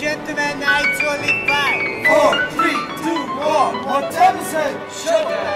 gentlemen, it's only five. Four, three, two, one. What time is it? Showtime.